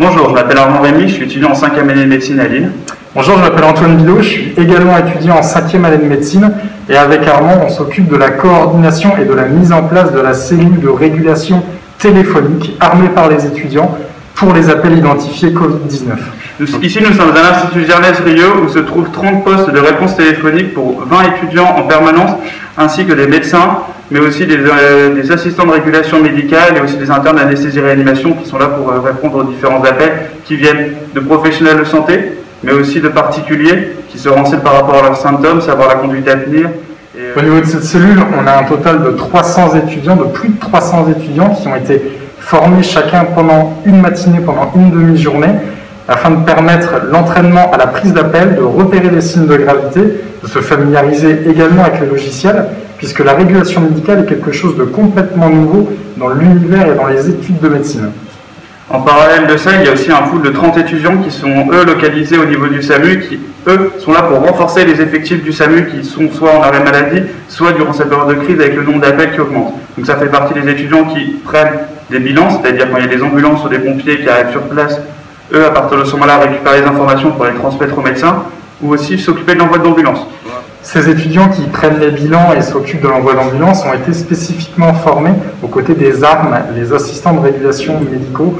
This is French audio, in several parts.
Bonjour, je m'appelle Armand Rémy, je suis étudiant en 5e année de médecine à Lille. Bonjour, je m'appelle Antoine Bilot, je suis également étudiant en 5e année de médecine et avec Armand, on s'occupe de la coordination et de la mise en place de la cellule de régulation téléphonique armée par les étudiants pour les appels identifiés Covid-19. Ici, nous sommes à l'Institut Gerlaise Rieu où se trouvent 30 postes de réponse téléphonique pour 20 étudiants en permanence ainsi que des médecins, mais aussi euh, des, assistants de régulation médicale et aussi des internes d'anesthésie-réanimation qui sont là pour euh, répondre aux différents appels qui viennent de professionnels de santé, mais aussi de particuliers qui se renseignent par rapport à leurs symptômes, savoir la conduite à tenir. Au niveau de cette cellule, on a un total de 300 étudiants, de plus de 300 étudiants qui ont été formés chacun pendant une matinée, pendant une demi-journée, afin de permettre l'entraînement à la prise d'appel, de repérer les signes de gravité, de se familiariser également avec les logiciels, puisque la régulation médicale est quelque chose de complètement nouveau dans l'univers et dans les études de médecine. En parallèle de ça, il y a aussi un pool de 30 étudiants qui sont, eux, localisés au niveau du SAMU, qui, eux, sont là pour renforcer les effectifs du SAMU qui sont soit en arrêt maladie, soit durant cette période de crise avec le nombre d'appels qui augmente. Donc ça fait partie des étudiants qui prennent des bilans, c'est-à-dire quand il y a des ambulances ou des pompiers qui arrivent sur place, eux, à partir de ce moment-là, récupèrent les informations pour les transmettre aux médecins, ou aussi s'occuper de l'envoi d'ambulance. Ces étudiants qui prennent les bilans et s'occupent de l'envoi d'ambulance ont été spécifiquement formés aux côtés des armes, les assistants de régulation médicaux,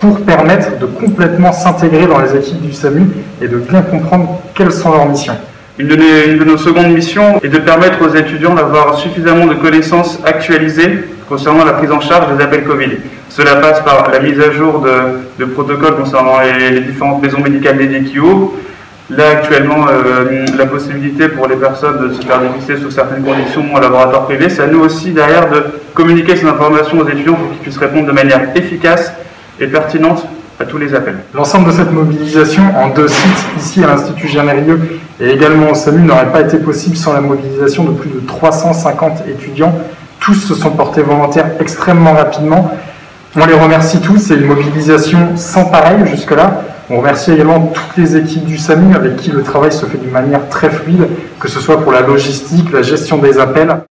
pour permettre de complètement s'intégrer dans les équipes du SAMU et de bien comprendre quelles sont leurs missions. Une de, nos, secondes missions est de permettre aux étudiants d'avoir suffisamment de connaissances actualisées concernant la prise en charge des appels Covid. Cela passe par la mise à jour de, protocoles concernant les, différentes maisons médicales dédiées qui ouvrent. Là, actuellement, euh, la possibilité pour les personnes de se faire dépister sous certaines conditions en laboratoire privé, c'est à nous aussi derrière de communiquer ces informations aux étudiants pour qu'ils puissent répondre de manière efficace et pertinente à tous les appels. L'ensemble de cette mobilisation en deux sites, ici à l'Institut Germérieux et également au SAMU, n'aurait pas été possible sans la mobilisation de plus de 350 étudiants. Tous se sont portés volontaires extrêmement rapidement. On les remercie tous, c'est une mobilisation sans pareil jusque-là. On remercie également toutes les équipes du SAMU avec qui le travail se fait d'une manière très fluide, que ce soit pour la logistique, la gestion des appels.